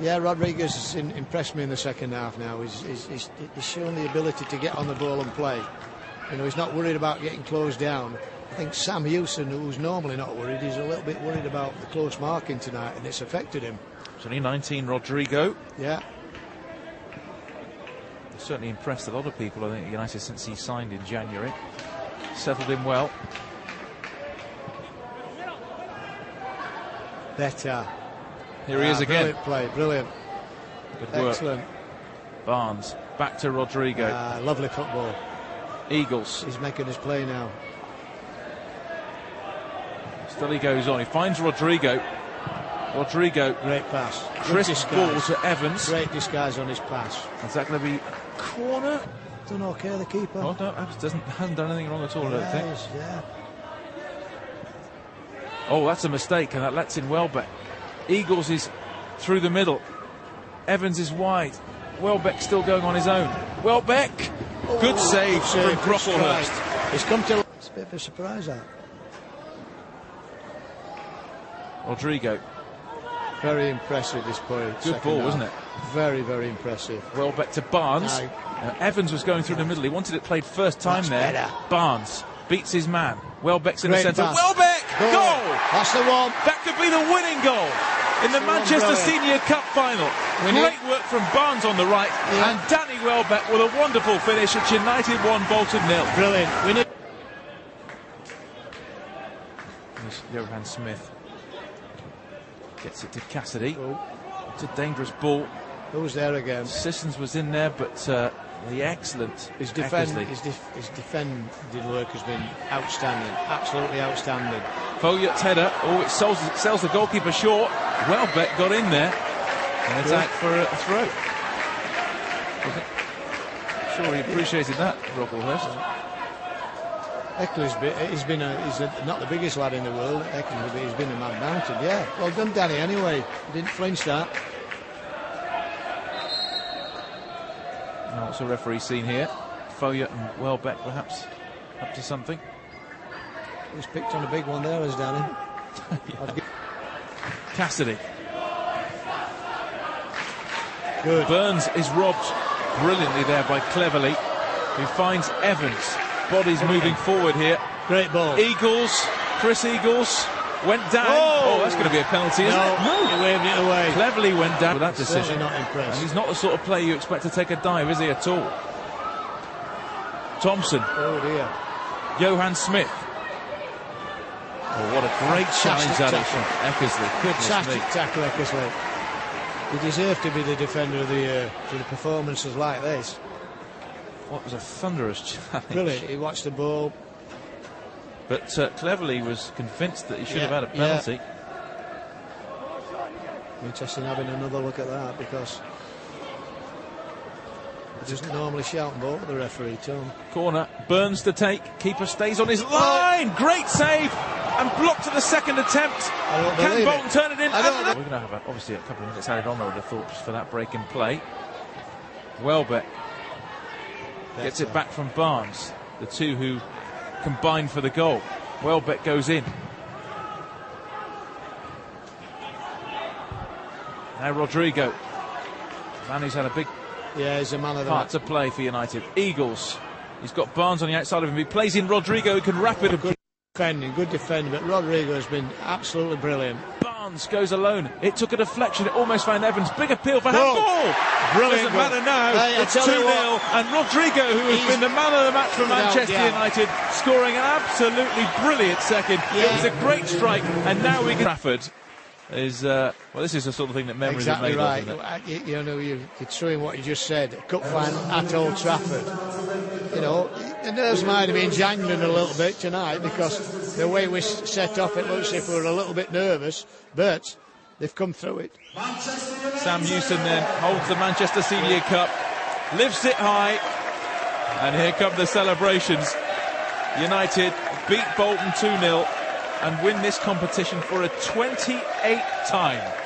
Yeah, Rodriguez has in, impressed me in the second half now. He's, he's, he's, he's shown the ability to get on the ball and play. You know, he's not worried about getting closed down. I think Sam Hewson, who's normally not worried, is a little bit worried about the close marking tonight, and it's affected him. It's only 19, Rodrigo. Yeah. Certainly impressed a lot of people, I think, at United since he signed in January. Settled him well. Better. Here he is Ah, again. Brilliant play, brilliant. Good work. Excellent. Barnes back to Rodrigo. Ah, lovely football. Eagles. He's making his play now. Still he goes on. He finds Rodrigo. Rodrigo. Great pass. Crisp ball to Evans. Great disguise on his pass. Is that going to be corner? Don't know, care the keeper. Oh no, Evans doesn't hasn't done anything wrong at all. I don't think. yeah. Oh, that's a mistake, and that lets in Welbeck. Eagles is through the middle. Evans is wide. Welbeck still going on his own. Welbeck, good Oh, save good save, from. Brocklehurst. He's come to. It's a bit of a surprise, that. Rodrigo, Very impressive at this play. good ball, half. wasn't it? Very, very impressive. Welbeck to Barnes. Uh, Evans was going through the middle. He wanted it played first time That's there. better. Barnes beats his man. Welbeck's in Great the centre. Welbeck, Goal. goal! That's the one. That could be the winning goal in the Manchester. Senior Cup final. Great work from Barnes on the right Yeah. and Danny Welbeck with a wonderful finish at United 1, Bolton nil. Brilliant. We need. Johan Smith gets it to Cassidy. Oh, It's a dangerous ball. who's there again? Sissons was in there, but uh, the excellent His defend, Eckersley. his, def, his defending work has been outstanding. Absolutely outstanding. Foyot's header. Oh, it sells, it sells the goalkeeper short. Welbeck got in there. And it's Good. out for a throw. Sure, he appreciated that, Brocklehurst. Eccles, he's been a, he's a, not the biggest lad in the world, Eccles, but he's been a man mounted. Yeah, well done, Danny. Anyway, he didn't flinch that. Now, what's the referee seen here? Foyot and Welbeck perhaps up to something. He's picked on a big one there, as Danny. I'd gi- Cassidy. Good. Burns is robbed brilliantly there by Cleverley, who finds Evans. Bodies moving forward here. Great ball. Eagles, Chris Eagles went down. Oh! Oh, that's going to be a penalty, isn't it? no, he waved it away. Cleverley went down with that Certainly decision. not And impressed. he's not the sort of player you expect to take a dive, is he at all? Thompson, Oh dear. Johan Smith. Oh, what a great challenge that is from Eckersley. Fantastic me. tackle, Eckersley. He deserved to be the defender of the year for the performances like this. What was a thunderous challenge. Brilliant. He watched the ball. But uh, Cleverley was convinced that he should Yeah, have had a penalty. yeah. Interesting having another look at that because he doesn't normally shout and ball the referee, Tom. Corner, Burns to take. Keeper stays on his line. Great save. And blocked at the second attempt. I Can Bolton it. turn it in? I We're going to have a, obviously a couple of minutes added on, I would have thought, just for that break in play. Welbeck gets it back from Barnes, the two who combined for the goal. Welbeck goes in. Now Rodrigo, man who's had a big Yeah, he's a man of the part match. to play for United. Eagles, he's got Barnes on the outside of him. He plays in Rodrigo, who can wrap it. Good defending, good defending, but Rodrigo has been absolutely brilliant. Barnes goes alone. It took a deflection. It almost found Evans. Big appeal for Goal. handball. Brilliant Doesn't matter now. Hey, it's 2 you 0. And Rodrigo, who has been the man of the match for Without Manchester doubt. United, scoring an absolutely brilliant second. It was a great strike. And now we can. Trafford is, uh, well, this is the sort of thing that memories exactly are made right. of. Isn't it? You, you know, you, you're throwing what you just said. Cup final at Old Trafford. You know, the nerves might have been jangling a little bit tonight because the way we set up, it looks as if we were a little bit nervous, but they've come through it. Sam Hewson then holds the Manchester Senior Cup, lifts it high, and here come the celebrations. United beat Bolton 2 0 and win this competition for a 28th time.